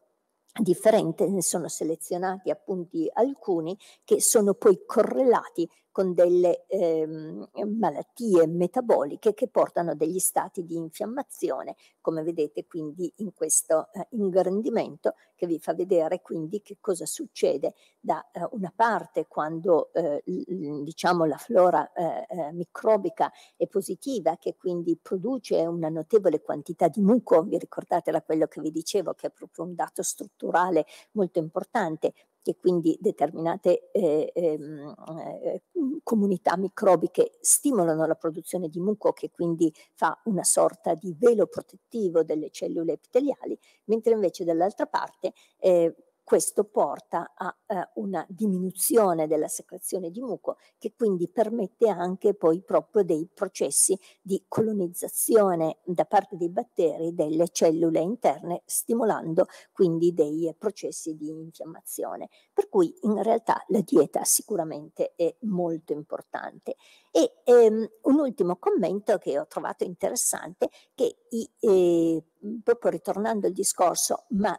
differente, ne sono selezionati appunti alcuni che sono poi correlati con delle ehm, malattie metaboliche che portano a degli stati di infiammazione, come vedete quindi in questo eh, ingrandimento che vi fa vedere quindi che cosa succede da eh, una parte quando eh, diciamo la flora eh, eh, microbica è positiva che quindi produce una notevole quantità di muco, vi ricordate da quello che vi dicevo che è proprio un dato strutturale molto importante, che quindi determinate eh, ehm, eh, comunità microbiche stimolano la produzione di muco che quindi fa una sorta di velo protettivo delle cellule epiteliali, mentre invece dall'altra parte eh, questo porta a eh, una diminuzione della secrezione di muco che quindi permette anche poi proprio dei processi di colonizzazione da parte dei batteri delle cellule interne stimolando quindi dei processi di infiammazione. Per cui in realtà la dieta sicuramente è molto importante. E ehm, un ultimo commento che ho trovato interessante che i, eh, proprio ritornando al discorso ma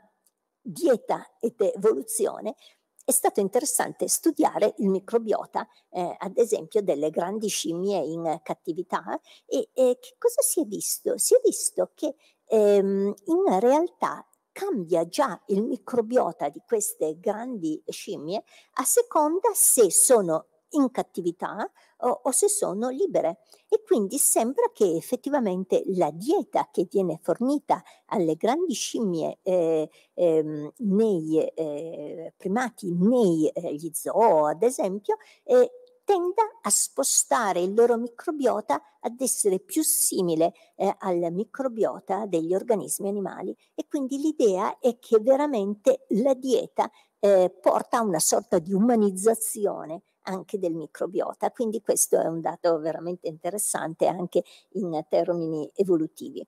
dieta ed evoluzione, è stato interessante studiare il microbiota, eh, ad esempio, delle grandi scimmie in cattività e, e, che cosa si è visto? Si è visto che ehm, in realtà cambia già il microbiota di queste grandi scimmie a seconda se sono in cattività o, o, se sono libere. E quindi sembra che effettivamente la dieta che viene fornita alle grandi scimmie eh, eh, nei eh, primati, negli eh, zoo ad esempio, eh, tenda a spostare il loro microbiota ad essere più simile eh, al microbiota degli organismi animali e quindi l'idea è che veramente la dieta eh, porta a una sorta di umanizzazione anche del microbiota. Quindi questo è un dato veramente interessante anche in termini evolutivi.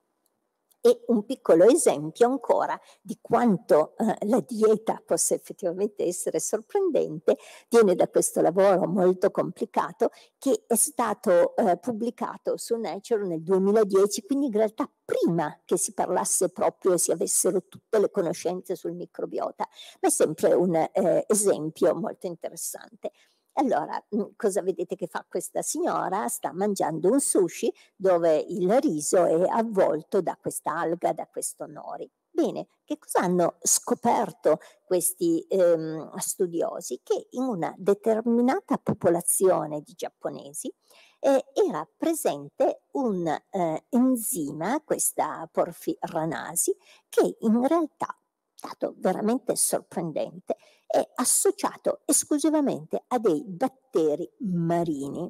E un piccolo esempio ancora di quanto eh, la dieta possa effettivamente essere sorprendente viene da questo lavoro molto complicato che è stato eh, pubblicato su Nature nel 2010, quindi in realtà prima che si parlasse proprio e si avessero tutte le conoscenze sul microbiota, ma è sempre un eh, esempio molto interessante. Allora, mm, cosa vedete che fa questa signora? Sta mangiando un sushi dove il riso è avvolto da questa alga, da questo nori. Bene, che cosa hanno scoperto questi ehm, studiosi? Che in una determinata popolazione di giapponesi eh, era presente un eh, enzima, questa porfiranasi, che in realtà dato veramente sorprendente, è associato esclusivamente a dei batteri marini.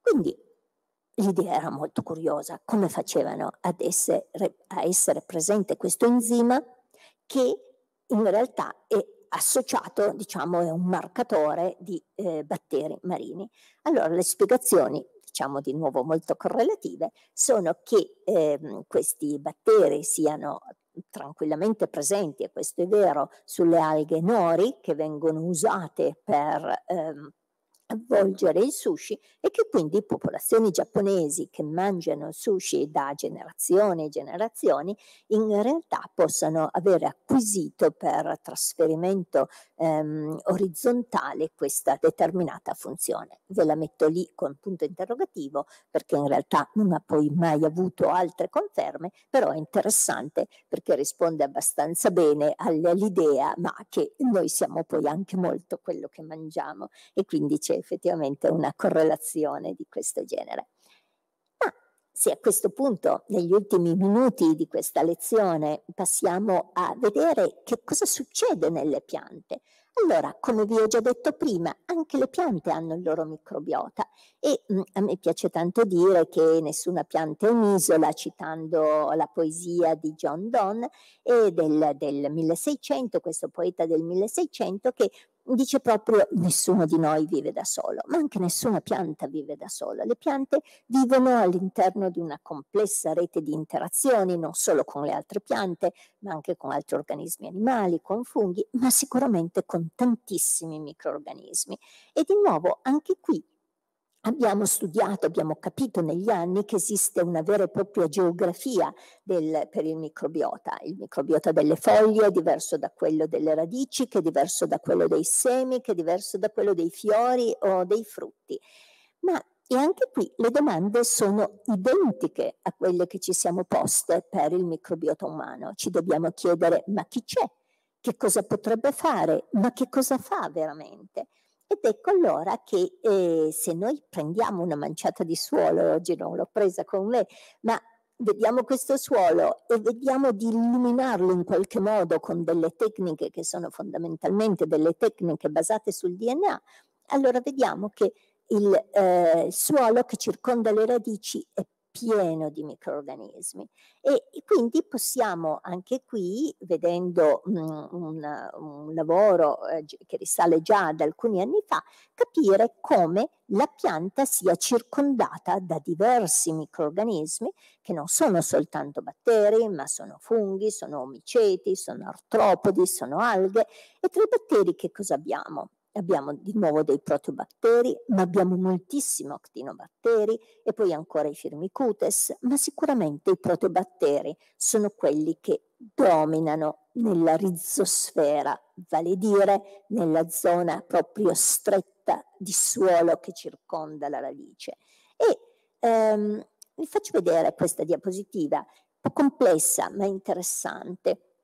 Quindi l'idea era molto curiosa, come facevano ad essere, a essere presente questo enzima che in realtà è associato, diciamo, è un marcatore di eh, batteri marini. Allora le spiegazioni diciamo di nuovo molto correlative, sono che eh, questi batteri siano tranquillamente presenti, e questo è vero, sulle alghe nori che vengono usate per ehm, avvolgere il sushi e che quindi popolazioni giapponesi che mangiano sushi da generazioni e generazioni in realtà possano avere acquisito per trasferimento ehm, orizzontale questa determinata funzione. Ve la metto lì con punto interrogativo perché in realtà non ha poi mai avuto altre conferme, però è interessante perché risponde abbastanza bene all'idea ma che noi siamo poi anche molto quello che mangiamo e quindi c'è effettivamente una correlazione di questo genere. Se a questo punto, negli ultimi minuti di questa lezione, passiamo a vedere che cosa succede nelle piante, allora, come vi ho già detto prima, anche le piante hanno il loro microbiota e mh, mm, a me piace tanto dire che nessuna pianta è un'isola, citando la poesia di John Donne e del, del 1600, questo poeta del 1600, che dice proprio nessuno di noi vive da solo, ma anche nessuna pianta vive da sola. Le piante vivono all'interno di una complessa rete di interazioni, non solo con le altre piante, ma anche con altri organismi animali, con funghi, ma sicuramente con tantissimi microorganismi. E di nuovo, anche qui Abbiamo studiato, abbiamo capito negli anni che esiste una vera e propria geografia del, per il microbiota. Il microbiota delle foglie è diverso da quello delle radici, che è diverso da quello dei semi, che è diverso da quello dei fiori o dei frutti. Ma e anche qui le domande sono identiche a quelle che ci siamo poste per il microbiota umano. Ci dobbiamo chiedere ma chi c'è? Che cosa potrebbe fare? Ma che cosa fa veramente? Ed ecco allora che eh, se noi prendiamo una manciata di suolo, oggi non l'ho presa con me, ma vediamo questo suolo e vediamo di illuminarlo in qualche modo con delle tecniche che sono fondamentalmente delle tecniche basate sul DNA, allora vediamo che il eh, suolo che circonda le radici è pieno di microorganismi e, e quindi possiamo anche qui, vedendo mh, mm, un, un, lavoro eh, che risale già ad alcuni anni fa, capire come la pianta sia circondata da diversi microorganismi che non sono soltanto batteri, ma sono funghi, sono omiceti, sono artropodi, sono alghe e tra i batteri che cosa abbiamo? Abbiamo di nuovo dei protobatteri, ma abbiamo moltissimi actinobatteri e poi ancora i firmicutes, ma sicuramente i protobatteri sono quelli che dominano nella rizosfera, vale dire nella zona proprio stretta di suolo che circonda la radice. E ehm, vi faccio vedere questa diapositiva, un po' complessa ma interessante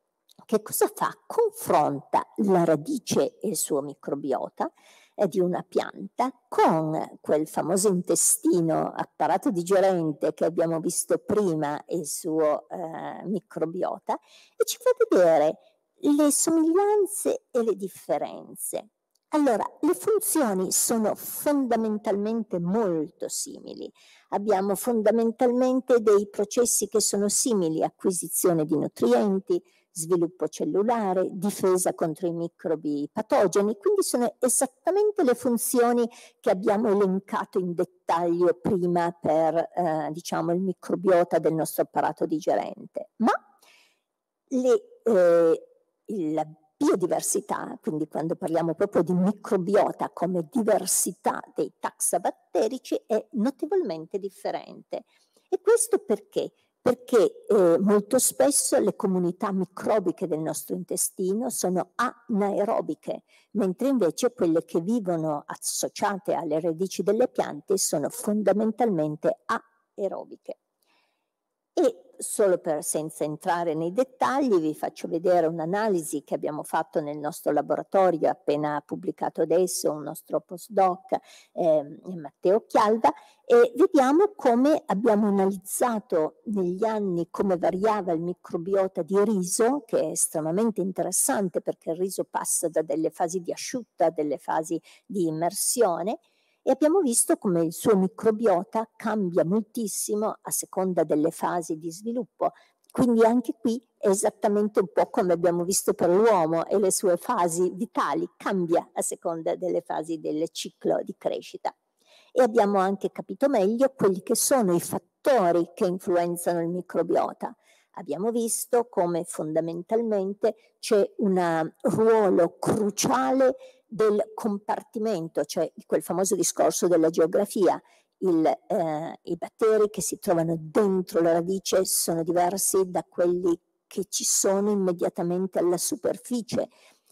che cosa fa? Confronta la radice e il suo microbiota eh, di una pianta con quel famoso intestino apparato digerente che abbiamo visto prima e il suo eh, microbiota e ci fa vedere le somiglianze e le differenze. Allora, le funzioni sono fondamentalmente molto simili. Abbiamo fondamentalmente dei processi che sono simili, acquisizione di nutrienti, sviluppo cellulare, difesa contro i microbi patogeni, quindi sono esattamente le funzioni che abbiamo elencato in dettaglio prima per eh, diciamo, il microbiota del nostro apparato digerente. Ma le, eh, la biodiversità, quindi quando parliamo proprio di microbiota come diversità dei taxabatterici, è notevolmente differente. E questo perché? Perché eh, molto spesso le comunità microbiche del nostro intestino sono anaerobiche, mentre invece quelle che vivono associate alle radici delle piante sono fondamentalmente aerobiche. E solo per senza entrare nei dettagli vi faccio vedere un'analisi che abbiamo fatto nel nostro laboratorio appena pubblicato adesso, un nostro postdoc eh, Matteo Chialva e vediamo come abbiamo analizzato negli anni come variava il microbiota di riso che è estremamente interessante perché il riso passa da delle fasi di asciutta a delle fasi di immersione e abbiamo visto come il suo microbiota cambia moltissimo a seconda delle fasi di sviluppo. Quindi anche qui è esattamente un po' come abbiamo visto per l'uomo e le sue fasi vitali, cambia a seconda delle fasi del ciclo di crescita. E abbiamo anche capito meglio quelli che sono i fattori che influenzano il microbiota. Abbiamo visto come fondamentalmente c'è un ruolo cruciale del compartimento, cioè quel famoso discorso della geografia. Il, eh, I batteri che si trovano dentro la radice sono diversi da quelli che ci sono immediatamente alla superficie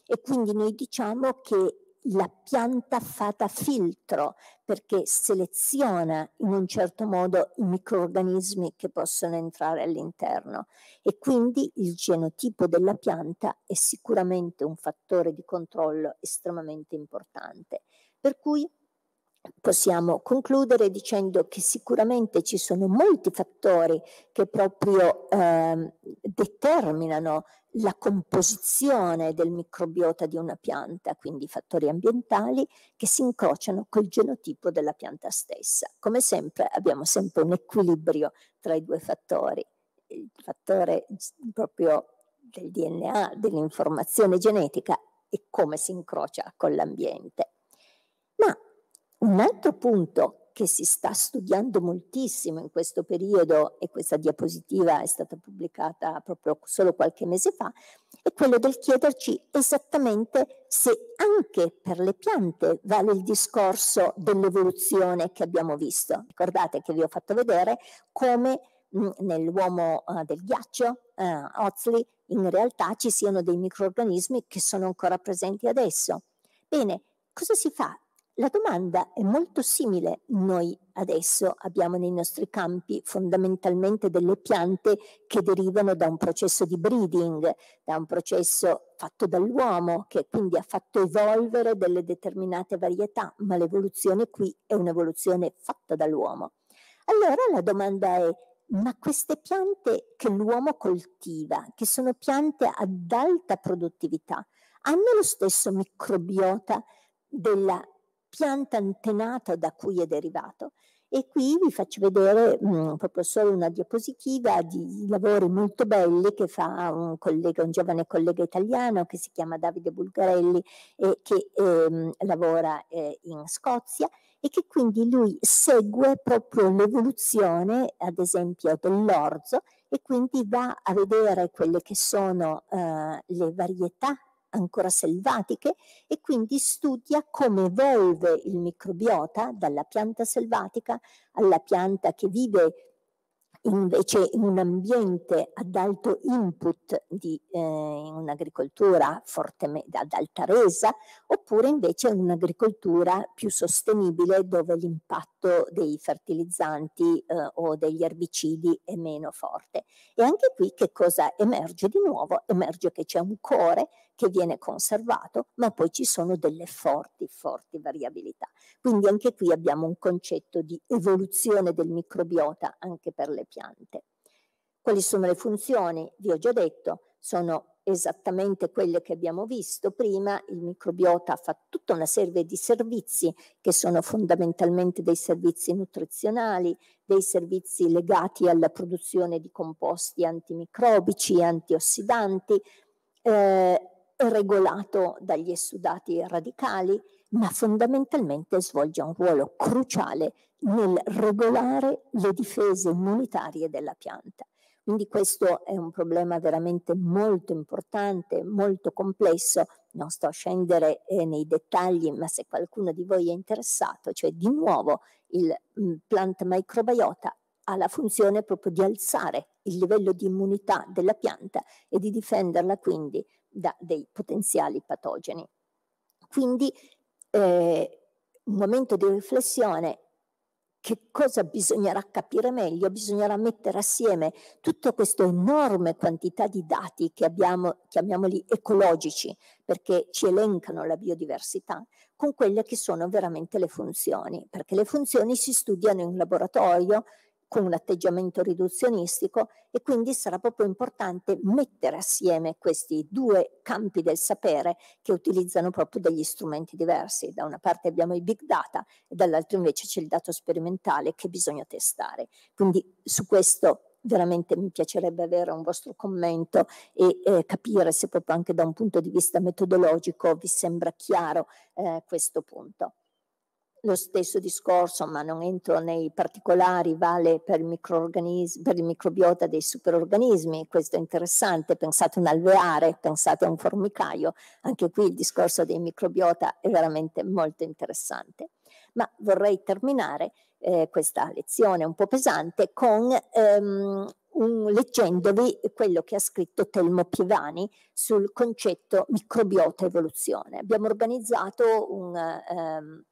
e quindi noi diciamo che la pianta fa da filtro perché seleziona in un certo modo i microorganismi che possono entrare all'interno e quindi il genotipo della pianta è sicuramente un fattore di controllo estremamente importante. Per cui possiamo concludere dicendo che sicuramente ci sono molti fattori che proprio eh, determinano la composizione del microbiota di una pianta, quindi fattori ambientali che si incrociano col genotipo della pianta stessa. Come sempre abbiamo sempre un equilibrio tra i due fattori, il fattore proprio del DNA, dell'informazione genetica e come si incrocia con l'ambiente. Un altro punto che si sta studiando moltissimo in questo periodo, e questa diapositiva è stata pubblicata proprio solo qualche mese fa, è quello del chiederci esattamente se anche per le piante vale il discorso dell'evoluzione che abbiamo visto. Ricordate che vi ho fatto vedere come mh, nell'uomo uh, del ghiaccio, uh, Oxley, in realtà ci siano dei microorganismi che sono ancora presenti adesso. Bene, cosa si fa? La domanda è molto simile. Noi adesso abbiamo nei nostri campi fondamentalmente delle piante che derivano da un processo di breeding, da un processo fatto dall'uomo che quindi ha fatto evolvere delle determinate varietà, ma l'evoluzione qui è un'evoluzione fatta dall'uomo. Allora la domanda è, ma queste piante che l'uomo coltiva, che sono piante ad alta produttività, hanno lo stesso microbiota della pianta antenata da cui è derivato. E qui vi faccio vedere mh, mm, proprio solo una diapositiva di lavori molto belli che fa un, collega, un giovane collega italiano che si chiama Davide Bulgarelli e che ehm, lavora eh, in Scozia e che quindi lui segue proprio l'evoluzione, ad esempio, dell'orzo e quindi va a vedere quelle che sono eh, le varietà ancora selvatiche e quindi studia come evolve il microbiota dalla pianta selvatica alla pianta che vive invece in un ambiente ad alto input di eh, un'agricoltura ad alta resa oppure invece un'agricoltura più sostenibile dove l'impatto dei fertilizzanti eh, o degli erbicidi è meno forte. E anche qui che cosa emerge di nuovo? Emerge che c'è un core che viene conservato, ma poi ci sono delle forti, forti variabilità. Quindi anche qui abbiamo un concetto di evoluzione del microbiota anche per le piante. Quali sono le funzioni? Vi ho già detto, sono esattamente quelle che abbiamo visto prima, il microbiota fa tutta una serie di servizi che sono fondamentalmente dei servizi nutrizionali, dei servizi legati alla produzione di composti antimicrobici, antiossidanti, eh, regolato dagli esudati radicali, ma fondamentalmente svolge un ruolo cruciale nel regolare le difese immunitarie della pianta. Quindi questo è un problema veramente molto importante, molto complesso. Non sto a scendere eh, nei dettagli, ma se qualcuno di voi è interessato, cioè di nuovo il mh, mm, plant microbiota ha la funzione proprio di alzare il livello di immunità della pianta e di difenderla quindi da dei potenziali patogeni. Quindi eh, un momento di riflessione che cosa bisognerà capire meglio? Bisognerà mettere assieme tutta questa enorme quantità di dati che abbiamo, chiamiamoli ecologici, perché ci elencano la biodiversità, con quelle che sono veramente le funzioni, perché le funzioni si studiano in laboratorio con un atteggiamento riduzionistico e quindi sarà proprio importante mettere assieme questi due campi del sapere che utilizzano proprio degli strumenti diversi. Da una parte abbiamo i big data e dall'altra invece c'è il dato sperimentale che bisogna testare. Quindi su questo veramente mi piacerebbe avere un vostro commento e eh, capire se proprio anche da un punto di vista metodologico vi sembra chiaro eh, questo punto. Lo stesso discorso, ma non entro nei particolari, vale per per il microbiota dei superorganismi, questo è interessante, pensate a un alveare, pensate a un formicaio, anche qui il discorso dei microbiota è veramente molto interessante. Ma vorrei terminare eh, questa lezione un po' pesante con ehm, un, leggendovi quello che ha scritto Telmo Pievani sul concetto microbiota evoluzione. Abbiamo organizzato un, ehm,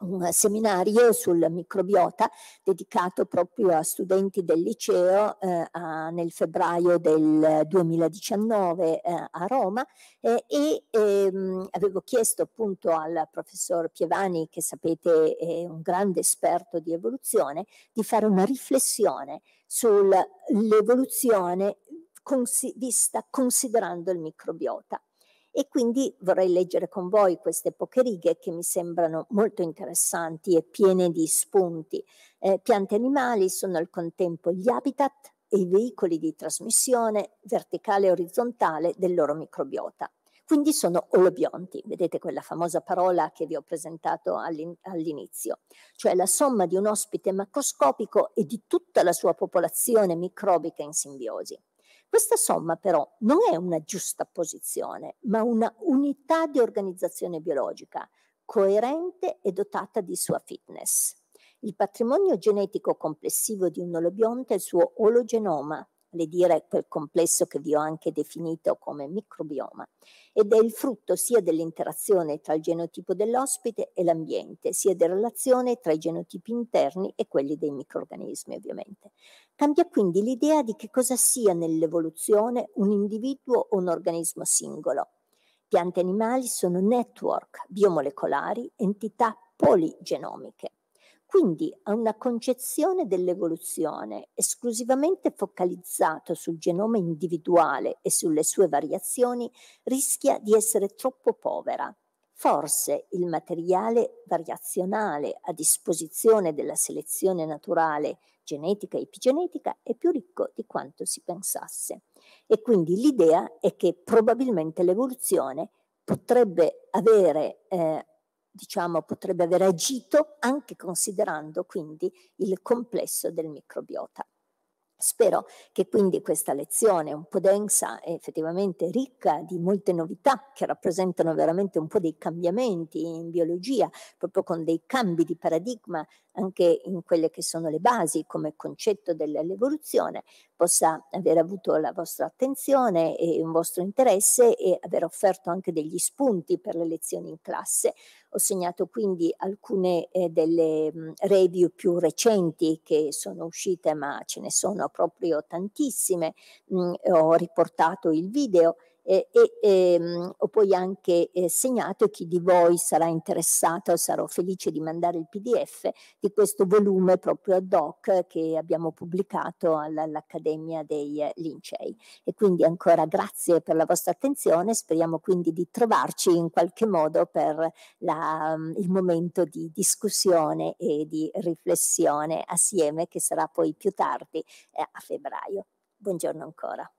un seminario sul microbiota dedicato proprio a studenti del liceo eh, a, nel febbraio del 2019 eh, a Roma eh, e ehm, avevo chiesto appunto al professor Pievani, che sapete è un grande esperto di evoluzione, di fare una riflessione sull'evoluzione consi- vista considerando il microbiota. E quindi vorrei leggere con voi queste poche righe che mi sembrano molto interessanti e piene di spunti. Eh, piante animali sono al contempo gli habitat e i veicoli di trasmissione verticale e orizzontale del loro microbiota. Quindi sono olobionti, vedete quella famosa parola che vi ho presentato all'inizio, cioè la somma di un ospite macroscopico e di tutta la sua popolazione microbica in simbiosi. Questa somma però non è una giusta posizione, ma una unità di organizzazione biologica coerente e dotata di sua fitness. Il patrimonio genetico complessivo di un olobionte è il suo ologenoma, vale dire quel complesso che vi ho anche definito come microbioma, ed è il frutto sia dell'interazione tra il genotipo dell'ospite e l'ambiente, sia della relazione tra i genotipi interni e quelli dei microorganismi ovviamente. Cambia quindi l'idea di che cosa sia nell'evoluzione un individuo o un organismo singolo. Piante e animali sono network biomolecolari, entità poligenomiche quindi a una concezione dell'evoluzione esclusivamente focalizzata sul genoma individuale e sulle sue variazioni rischia di essere troppo povera. Forse il materiale variazionale a disposizione della selezione naturale genetica e epigenetica è più ricco di quanto si pensasse. E quindi l'idea è che probabilmente l'evoluzione potrebbe avere eh, diciamo, potrebbe aver agito anche considerando quindi il complesso del microbiota. Spero che quindi questa lezione un po' densa e effettivamente ricca di molte novità che rappresentano veramente un po' dei cambiamenti in biologia, proprio con dei cambi di paradigma anche in quelle che sono le basi come concetto dell'evoluzione, possa aver avuto la vostra attenzione e un vostro interesse e aver offerto anche degli spunti per le lezioni in classe. Ho segnato quindi alcune eh, delle mh, review più recenti che sono uscite, ma ce ne sono proprio tantissime. Mh, ho riportato il video e, e, ehm, ho poi anche eh, segnato e chi di voi sarà interessato sarò felice di mandare il pdf di questo volume proprio ad hoc che abbiamo pubblicato all'Accademia dei eh, Lincei e quindi ancora grazie per la vostra attenzione speriamo quindi di trovarci in qualche modo per la, il momento di discussione e di riflessione assieme che sarà poi più tardi eh, a febbraio. Buongiorno ancora.